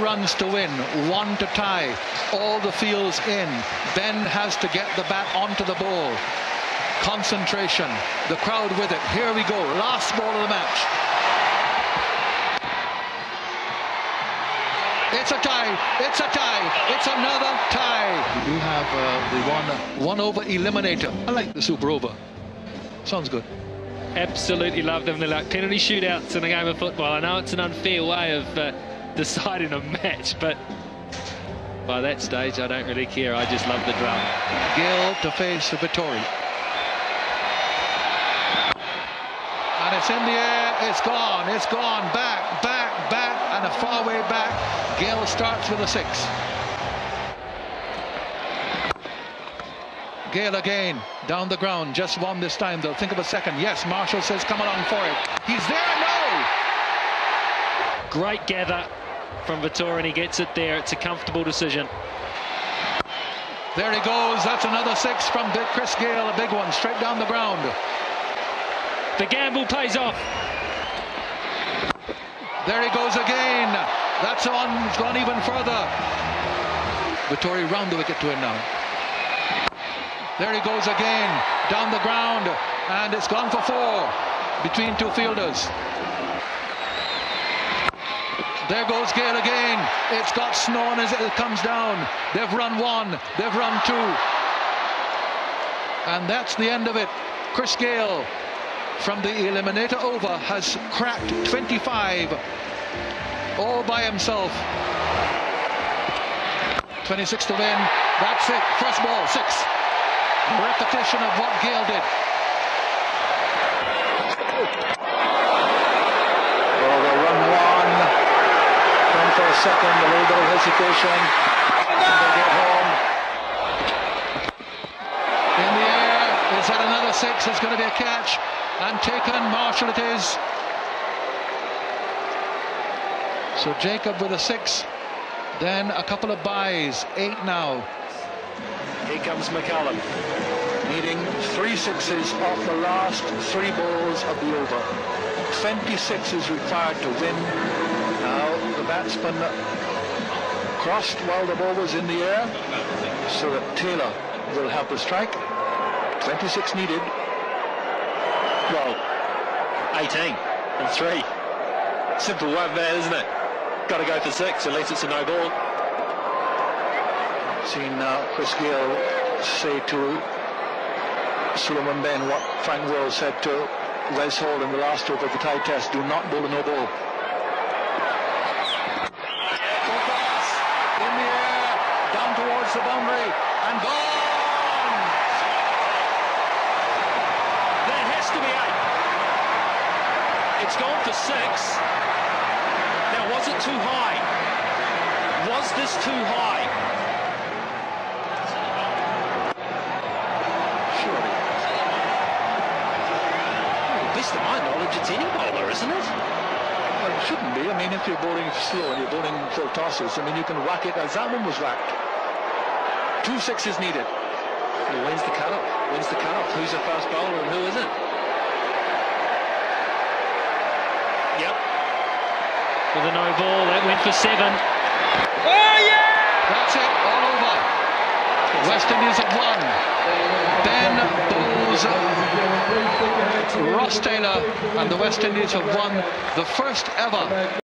runs to win, one to tie, all the fields in. Benn has to get the bat onto the ball. Concentration, the crowd with it. Here we go, last ball of the match. It's a tie, it's a tie, it's another tie. We do have uh, the one, one over eliminator. I like the super over. Sounds good. Absolutely love them. They're like penalty shootouts in a game of football. I know it's an unfair way of uh, deciding a match, but by that stage, I don't really care. I just love the drama. Gayle to face Vettori. And it's in the air, it's gone, it's gone, back, back, back, and a far way back. Gayle starts with a six. Gayle again, down the ground, just one this time. They'll think of a second. Yes, Marshall says, come along for it. He's there, no! Great gather from Vettori, and he gets it there. It's a comfortable decision. There he goes. That's another six from Chris Gayle, a big one, straight down the ground. The gamble pays off. There he goes again. That's on. It's gone even further. Vettori round the wicket to him now. There he goes again, down the ground, and it's gone for four between two fielders. There goes Gayle again. It's got snow as it comes down. They've run one, they've run two. And that's the end of it. Chris Gayle from the eliminator over has cracked 25 all by himself. 26 to win. That's it. First ball, six repetition of what Gayle did. Well, they'll run one. Come for a second, a little bit of hesitation. And they get home. In the air, is that another six? It's going to be a catch. And taken, Marshall it is. So Jacob with a six. Then a couple of byes, eight now. Here comes McCullum, needing three sixes off the last three balls of the over. 26 is required to win. Batsman crossed while the ball was in the air, so that Taylor will have the strike. 26 needed. Well, 18 and three. Simple one there, isn't it? Got to go for six unless it's a no ball seen uh, Chris Gayle say to Sulieman Benn what Frank Worrell said to Wes Hall in the last over of the tie test, do not bowl a no ball. in the air, the boundary, and gone! There has to be eight. It's gone for six. Now, was it too high? Was this too high? Surely. best of my knowledge, it's any bowler, isn't it? Well, it shouldn't be. I mean, if you're bowling slow and you're bowling full tosses, I mean, you can whack it as one was whacked. Two sixes needed. Well, when's the cut-off? When's the cut-off? Who's the fast bowler and who isn't? Yep. With a no ball, that went for seven. Oh, yeah! That's it, all over. West Indies have won. Benn bowls Ross Taylor and the West Indies have won the first ever